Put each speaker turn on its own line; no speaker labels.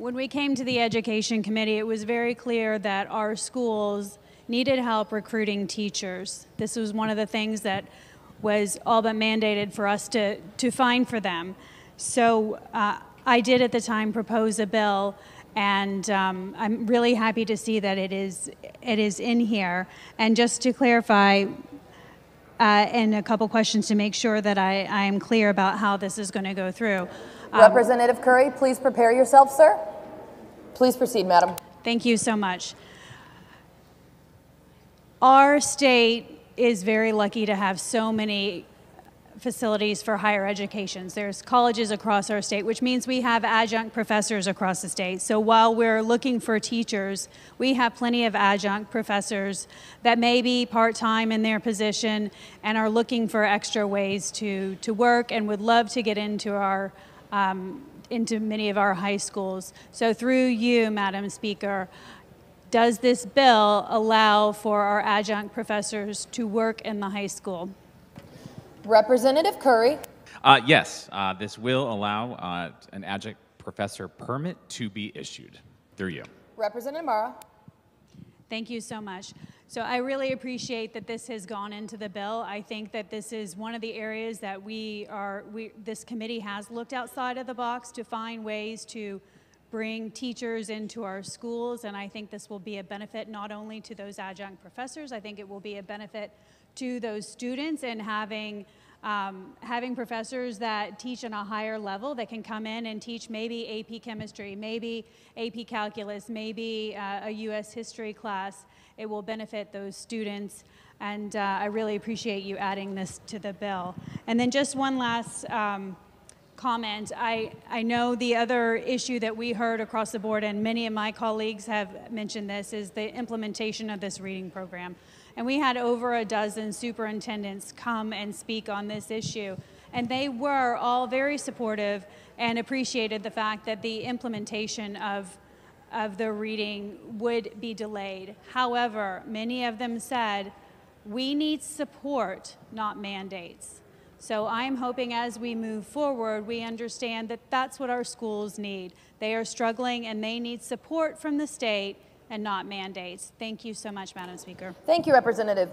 when we came to the Education Committee, it was very clear that our schools needed help recruiting teachers. This was one of the things that was all but mandated for us to, to find for them. So uh, I did at the time propose a bill, and um, I'm really happy to see that it is, it is in here. And just to clarify, uh, and a couple questions to make sure that I, I am clear about how this is going to go through. Um,
Representative Currey, please prepare yourself, sir. Please proceed, madam.
Thank you so much. Our state is very lucky to have so many facilities for higher educations. There's colleges across our state, which means we have adjunct professors across the state. So while we're looking for teachers, we have plenty of adjunct professors that may be part-time in their position and are looking for extra ways to, to work and would love to get into our um, into many of our high schools. So through you, Madam Speaker, does this bill allow for our adjunct professors to work in the high school?
Representative Currey.
Uh, yes, uh, this will allow uh, an adjunct professor permit to be issued through you.
Representative Marra.
Thank you so much. So I really appreciate that this has gone into the bill. I think that this is one of the areas that we are, we, this committee has looked outside of the box to find ways to bring teachers into our schools, and I think this will be a benefit not only to those adjunct professors, I think it will be a benefit to those students and having um, having professors that teach on a higher level that can come in and teach maybe AP chemistry, maybe AP calculus, maybe uh, a US history class. It will benefit those students. And uh, I really appreciate you adding this to the bill. And then just one last um, comment. I, I know the other issue that we heard across the board, and many of my colleagues have mentioned this, is the implementation of this reading program. And we had over a dozen superintendents come and speak on this issue. And they were all very supportive and appreciated the fact that the implementation of, of the reading would be delayed. However, many of them said, we need support, not mandates. So I'm hoping as we move forward, we understand that that's what our schools need. They are struggling and they need support from the state and not mandates. Thank you so much, Madam Speaker.
Thank you, Representative.